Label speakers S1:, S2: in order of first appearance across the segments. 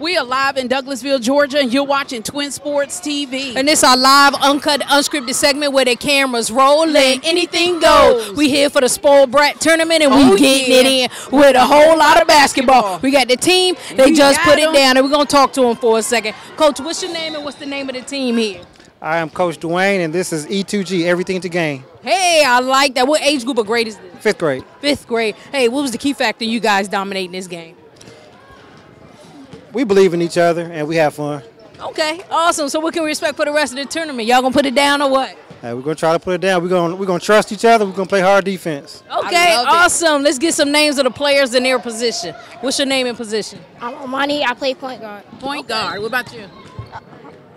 S1: are live in Douglasville, Georgia, and you're watching Twin Sports TV.
S2: And it's our live, uncut, unscripted segment where the cameras rolling, anything goes. We here for the spoiled brat tournament, and
S1: Oh,
S2: we getting
S1: yeah.
S2: it in with a whole lot of basketball. We got the team; they
S1: We
S2: just
S1: got
S2: put it down, and we're gonna talk to them for a second. Coach, what's your name and what's the name of the team here?
S3: I am Coach Dwayne, and this is E2G, Everything to Gain,
S2: Hey, I like that. What age group of grade is this?
S3: fifth grade.
S2: Fifth grade. Hey, what was the key factor you guys dominating this game?
S3: We believe in each other, and we have fun.
S2: Okay, awesome. So what can we expect for the rest of the tournament? Y'all gonna put it down or what?
S3: Uh, we're gonna try to put it down. We're gonna we're gonna trust each other. We're gonna play hard defense.
S2: Okay,
S1: love it.
S2: awesome. Let's get some names of the players in their position. What's your name and position?
S4: I'm Amani. I play point guard.
S1: Point guard. What about you?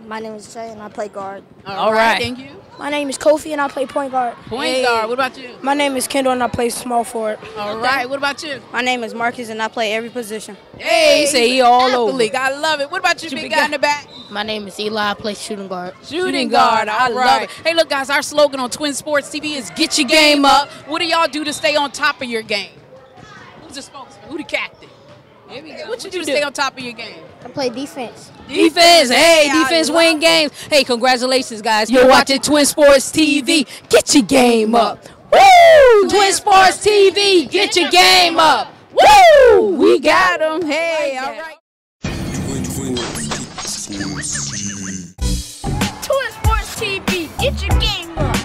S4: My name is Jay, and I play guard.
S2: All right.
S1: Thank you.
S4: My name is Kofi, and I play point guard.
S1: Point
S2: Hey.
S1: guard. What about you?
S4: My name is Kendall, and I play small forward.
S1: All right. What about you?
S4: My name is Marcus, and I play every position.
S2: Hey, say he all over.
S1: Athlete. I love it. What about you,
S2: You
S1: big
S2: big
S1: guy
S2: guy.
S1: in the back?
S4: My name is Eli. I play shooting guard.
S1: Shooting guard. I love it. Hey, look, guys, our slogan on Twin Sports TV is get your game up. What do y'all do to stay on top of your game? Who's the spokesman? Who the captain? Here we go. What you do to stay on top of your game?
S4: I play defense.
S2: Defense, hey,
S1: I
S2: defense win games. Hey, congratulations, guys. You're watching Twin Sports TV. Get your game up. Woo! Twin Sports TV, get your game up. Woo! We got
S1: Got him. Hey, all right.
S4: Twin Sports TV, get your game up.